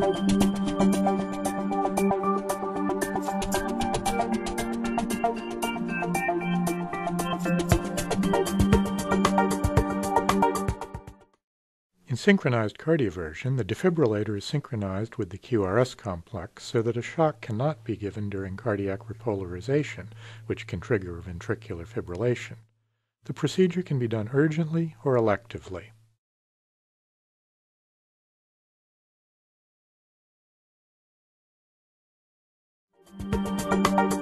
Thank you. Synchronized cardioversion, the defibrillator is synchronized with the QRS complex so that a shock cannot be given during cardiac repolarization, which can trigger ventricular fibrillation. The procedure can be done urgently or electively. If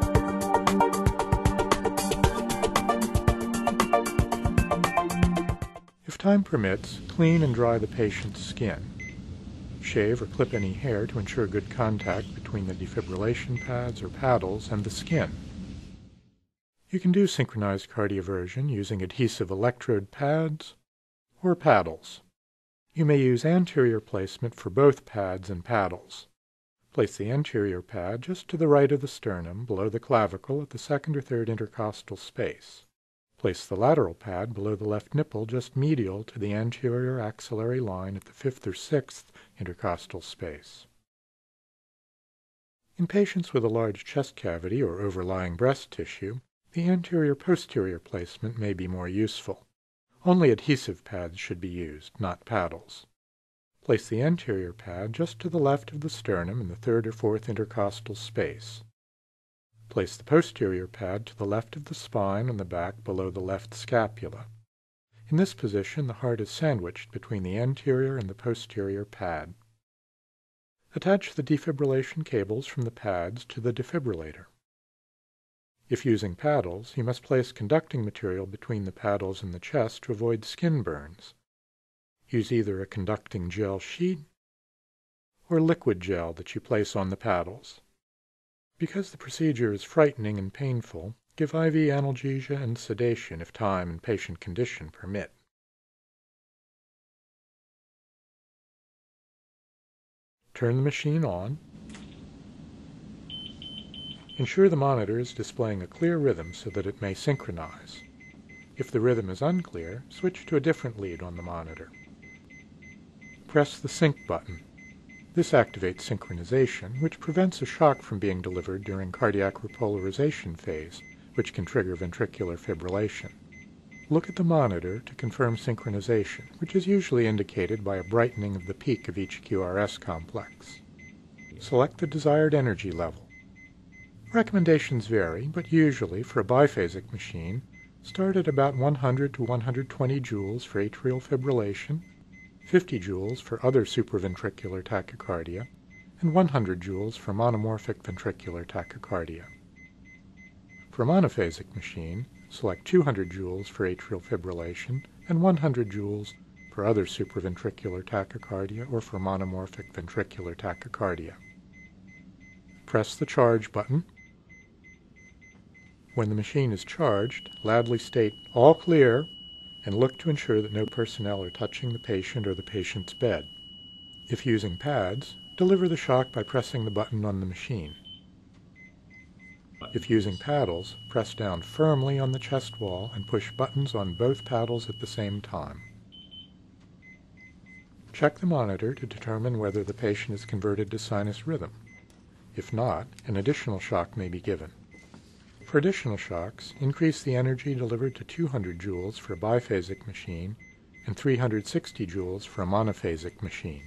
time permits, clean and dry the patient's skin. Shave or clip any hair to ensure good contact between the defibrillation pads or paddles and the skin. You can do synchronized cardioversion using adhesive electrode pads or paddles. You may use anterior placement for both pads and paddles. Place the anterior pad just to the right of the sternum, below the clavicle at the second or third intercostal space. Place the lateral pad below the left nipple just medial to the anterior axillary line at the fifth or sixth intercostal space. In patients with a large chest cavity or overlying breast tissue, the anterior-posterior placement may be more useful. Only adhesive pads should be used, not paddles. Place the anterior pad just to the left of the sternum in the third or fourth intercostal space. Place the posterior pad to the left of the spine on the back below the left scapula. In this position the heart is sandwiched between the anterior and the posterior pad. Attach the defibrillation cables from the pads to the defibrillator. If using paddles, you must place conducting material between the paddles and the chest to avoid skin burns. Use either a conducting gel sheet or liquid gel that you place on the paddles. Because the procedure is frightening and painful, give IV analgesia and sedation if time and patient condition permit. Turn the machine on. Ensure the monitor is displaying a clear rhythm so that it may synchronize. If the rhythm is unclear, switch to a different lead on the monitor press the sync button. This activates synchronization, which prevents a shock from being delivered during cardiac repolarization phase, which can trigger ventricular fibrillation. Look at the monitor to confirm synchronization, which is usually indicated by a brightening of the peak of each QRS complex. Select the desired energy level. Recommendations vary, but usually for a biphasic machine, start at about 100 to 120 joules for atrial fibrillation 50 joules for other supraventricular tachycardia, and 100 joules for monomorphic ventricular tachycardia. For a monophasic machine, select 200 joules for atrial fibrillation and 100 joules for other supraventricular tachycardia or for monomorphic ventricular tachycardia. Press the charge button. When the machine is charged, loudly state all clear and look to ensure that no personnel are touching the patient or the patient's bed. If using pads, deliver the shock by pressing the button on the machine. If using paddles, press down firmly on the chest wall and push buttons on both paddles at the same time. Check the monitor to determine whether the patient is converted to sinus rhythm. If not, an additional shock may be given. For additional shocks, increase the energy delivered to 200 joules for a biphasic machine and 360 joules for a monophasic machine.